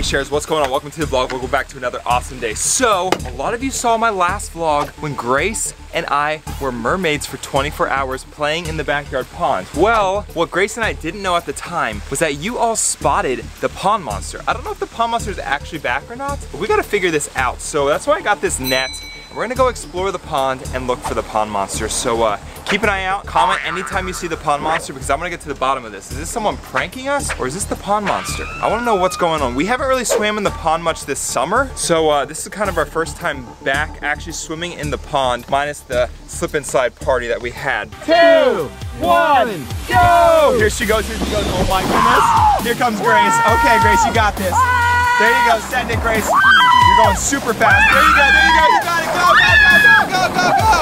Hey Sharers, what's going on? Welcome to the vlog. Welcome back to another awesome day. So, a lot of you saw my last vlog when Grace and I were mermaids for 24 hours playing in the backyard pond. Well, what Grace and I didn't know at the time was that you all spotted the pond monster. I don't know if the pond monster is actually back or not, but we gotta figure this out. So that's why I got this net we're gonna go explore the pond and look for the pond monster. So uh, keep an eye out, comment anytime you see the pond monster because I'm gonna get to the bottom of this. Is this someone pranking us or is this the pond monster? I wanna know what's going on. We haven't really swam in the pond much this summer. So uh, this is kind of our first time back actually swimming in the pond minus the slip and slide party that we had. Two, one, go! Here she goes, here she goes. Oh my goodness. Here comes Grace. Okay, Grace, you got this. There you go, send it, Grace. You're going super fast. There you go, there you go, you got it. Go, go, go, go, go, go, go.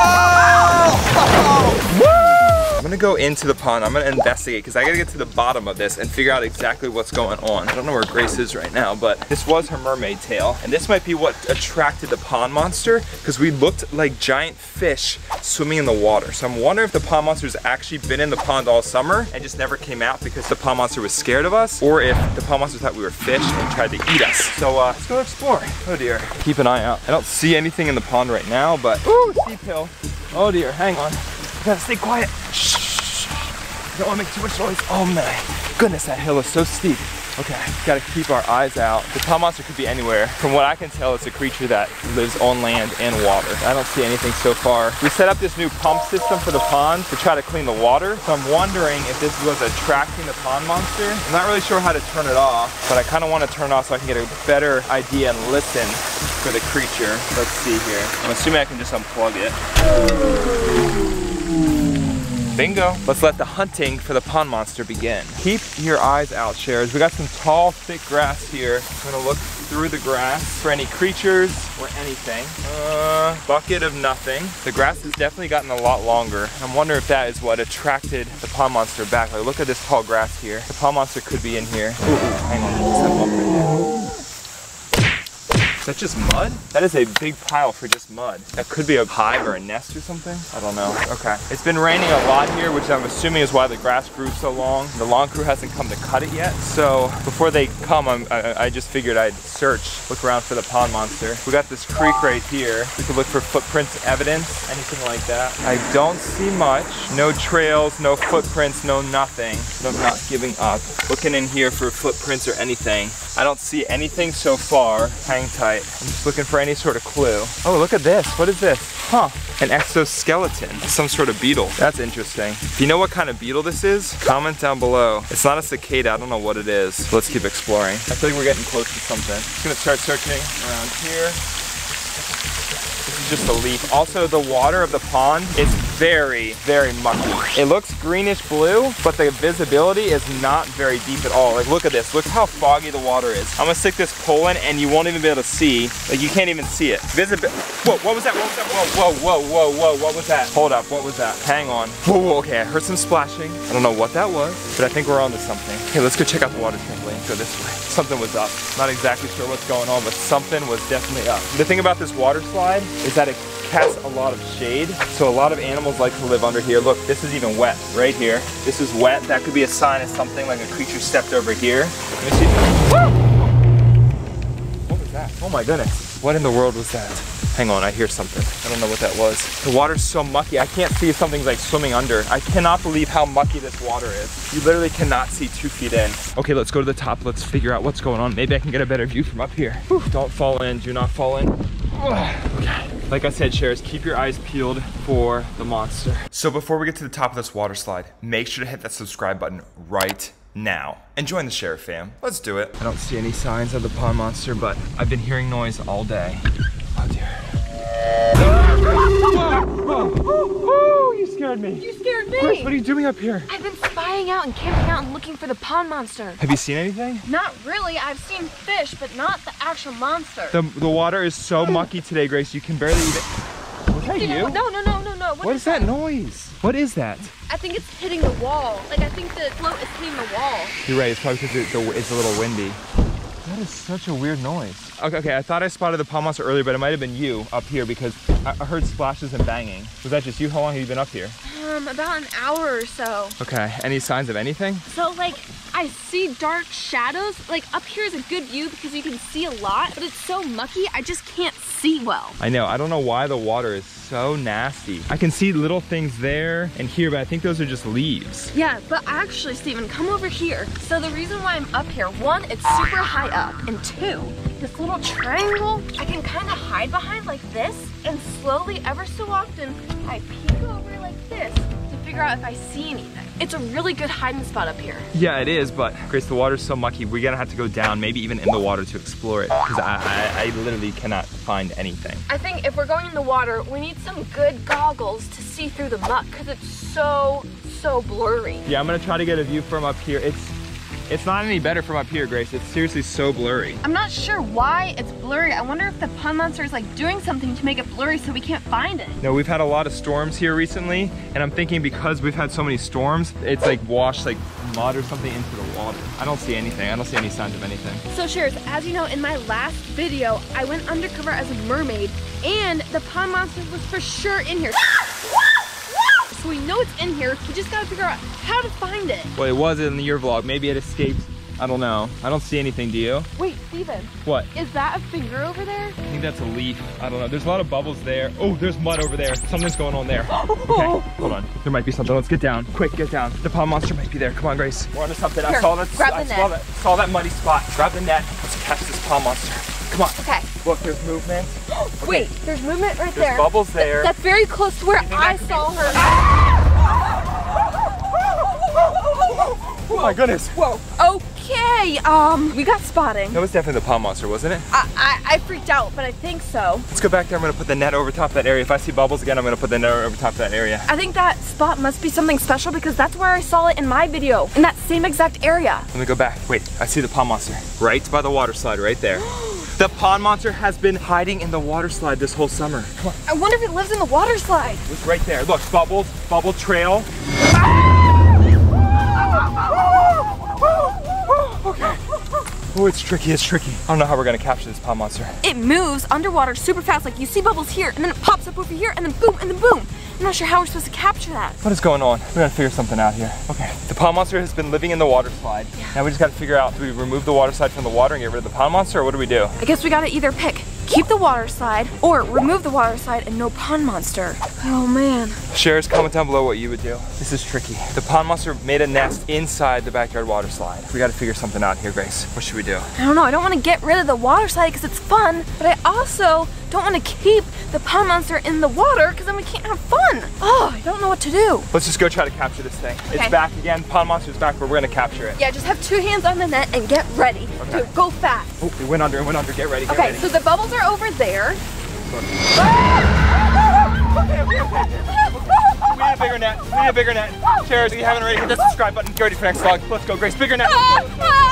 Oh! oh! Gonna go into the pond. I'm gonna investigate because I gotta get to the bottom of this and figure out exactly what's going on. I don't know where Grace is right now, but this was her mermaid tail. And this might be what attracted the pond monster because we looked like giant fish swimming in the water. So I'm wondering if the pond monster's actually been in the pond all summer and just never came out because the pond monster was scared of us or if the pond monster thought we were fish and tried to eat us. So uh, let's go explore. Oh dear. Keep an eye out. I don't see anything in the pond right now, but ooh, sea pill. Oh dear, hang on. gotta stay quiet. Shh. Don't want to make too much noise. Oh my goodness, that hill is so steep. Okay, gotta keep our eyes out. The pond monster could be anywhere. From what I can tell, it's a creature that lives on land and water. I don't see anything so far. We set up this new pump system for the pond to try to clean the water. So I'm wondering if this was attracting the pond monster. I'm not really sure how to turn it off, but I kind of want to turn it off so I can get a better idea and listen for the creature. Let's see here. I'm assuming I can just unplug it. Bingo. Let's let the hunting for the pond monster begin. Keep your eyes out, Sharers. We got some tall, thick grass here. I'm gonna look through the grass for any creatures or anything. Uh, bucket of nothing. The grass has definitely gotten a lot longer. I'm wondering if that is what attracted the pond monster back. Like, look at this tall grass here. The pond monster could be in here. Ooh, hang on. That just mud? That is a big pile for just mud. That could be a hive or a nest or something. I don't know. Okay. It's been raining a lot here, which I'm assuming is why the grass grew so long. The lawn crew hasn't come to cut it yet. So before they come, I, I just figured I'd search, look around for the pond monster. We got this creek right here. We could look for footprints, evidence, anything like that. I don't see much. No trails, no footprints, no nothing. But I'm not giving up. Looking in here for footprints or anything. I don't see anything so far. Hang tight. I'm just looking for any sort of clue. Oh, look at this. What is this? Huh, an exoskeleton, some sort of beetle. That's interesting. If you know what kind of beetle this is, comment down below. It's not a cicada, I don't know what it is. Let's keep exploring. I feel like we're getting close to something. Just gonna start searching around here. This is just a leaf. Also, the water of the pond is very, very mucky. It looks greenish blue, but the visibility is not very deep at all. Like, look at this. Look how foggy the water is. I'm gonna stick this pole in and you won't even be able to see. Like, you can't even see it. Visibility. Whoa, what was that? What was that? Whoa, whoa, whoa, whoa, whoa. What was that? Hold up. What was that? Hang on. Whoa, whoa, okay. I heard some splashing. I don't know what that was, but I think we're onto something. Okay, let's go check out the water trampoline. Go this way. Something was up. Not exactly sure what's going on, but something was definitely up. The thing about this water slide is that it casts a lot of shade. So a lot of animals like to live under here. Look, this is even wet right here. This is wet. That could be a sign of something like a creature stepped over here. Let me see. What was that? Oh my goodness. What in the world was that? Hang on, I hear something. I don't know what that was. The water's so mucky. I can't see if something's like swimming under. I cannot believe how mucky this water is. You literally cannot see two feet in. Okay, let's go to the top. Let's figure out what's going on. Maybe I can get a better view from up here. Whew, don't fall in, do not fall in. Okay. Like I said, Sharers, keep your eyes peeled for the monster. So before we get to the top of this water slide, make sure to hit that subscribe button right now and join the Sharer fam. Let's do it. I don't see any signs of the pond monster, but I've been hearing noise all day. Oh dear. Ah! Ah! Ah! You scared me. You scared me. Grace, what are you doing up here? I've been spying out and camping out and looking for the pond monster. Have you seen anything? Not really. I've seen fish, but not the actual monster. The, the water is so mucky today, Grace, you can barely even... Was that you? No, no, no, no, no. what is, is that, that noise? What is that? I think it's hitting the wall. Like, I think the float is hitting the wall. You're right. It's probably because it's a, it's a little windy. That is such a weird noise. Okay, okay, I thought I spotted the pond monster earlier, but it might have been you up here because I heard splashes and banging. Was that just you? How long have you been up here? Um, about an hour or so. Okay, any signs of anything? So like, I see dark shadows. Like up here is a good view because you can see a lot, but it's so mucky, I just can't see well. I know, I don't know why the water is so nasty. I can see little things there and here, but I think those are just leaves. Yeah, but actually, Stephen, come over here. So the reason why I'm up here, one, it's super high up, and two, this little triangle, I can kind of hide behind like this, and slowly, ever so often, I peek over this to figure out if I see anything. It's a really good hiding spot up here. Yeah, it is, but Grace, the water's so mucky, we're gonna have to go down, maybe even in the water to explore it, because I, I, I literally cannot find anything. I think if we're going in the water, we need some good goggles to see through the muck, because it's so, so blurry. Yeah, I'm gonna try to get a view from up here. It's it's not any better from up here, Grace. It's seriously so blurry. I'm not sure why it's blurry. I wonder if the pond monster is like doing something to make it blurry so we can't find it. No, we've had a lot of storms here recently, and I'm thinking because we've had so many storms, it's like washed like mud or something into the water. I don't see anything. I don't see any signs of anything. So Sharers, as you know, in my last video, I went undercover as a mermaid, and the pond monster was for sure in here. So we know it's in here. We just gotta figure out how to find it. Well, it was in your vlog. Maybe it escaped. I don't know. I don't see anything, do you? Wait, Stephen, What? is that a finger over there? I think that's a leaf. I don't know. There's a lot of bubbles there. Oh, there's mud over there. Something's going on there. Okay, hold on. There might be something. Let's get down. Quick, get down. The pond monster might be there. Come on, Grace. We're onto something. I Here, saw that. grab I the saw net. that. Saw that muddy spot. Grab the net. Let's catch this pond monster. Come on. Okay. Look, there's movement. Wait, there's movement right There's there. bubbles there. That's very close to where I saw her. Oh my goodness. Whoa. Okay, um, we got spotting. That was definitely the pond monster, wasn't it? I, I, I freaked out, but I think so. Let's go back there. I'm gonna put the net over top of that area. If I see bubbles again, I'm gonna put the net over top of that area. I think that spot must be something special because that's where I saw it in my video, in that same exact area. Let me go back. Wait, I see the pond monster. Right by the water slide, right there. the pond monster has been hiding in the water slide this whole summer. I wonder if it lives in the water slide. look right there. Look, bubbles, bubble trail. Ah! Okay. Oh, it's tricky, it's tricky. I don't know how we're gonna capture this pond monster. It moves underwater super fast, like you see bubbles here, and then it pops up over here, and then boom, and then boom. I'm not sure how we're supposed to capture that. What is going on? We gotta figure something out here. Okay, the pond monster has been living in the water slide. Now we just gotta figure out, do we remove the water slide from the water and get rid of the pond monster, or what do we do? I guess we gotta either pick keep the water slide or remove the water slide and no pond monster. Oh man. Sharers, comment down below what you would do. This is tricky. The pond monster made a nest inside the backyard water slide. We gotta figure something out here, Grace. What should we do? I don't know, I don't want to get rid of the water slide because it's fun, but I also don't want to keep the pond monster in the water because then we can't have fun. Oh, I don't know what to do. Let's just go try to capture this thing. Okay. It's back again. Pond monster's back, but we're gonna capture it. Yeah, just have two hands on the net and get ready. Okay. Dude, go fast. Oh, it went under, it went under. Get ready, get Okay, ready. so the bubbles are over there. We need a bigger net. We need a bigger net. Sharers, if you haven't already, hit the subscribe button. Get ready for next vlog. Let's go, Grace. Bigger net. Ah, ah.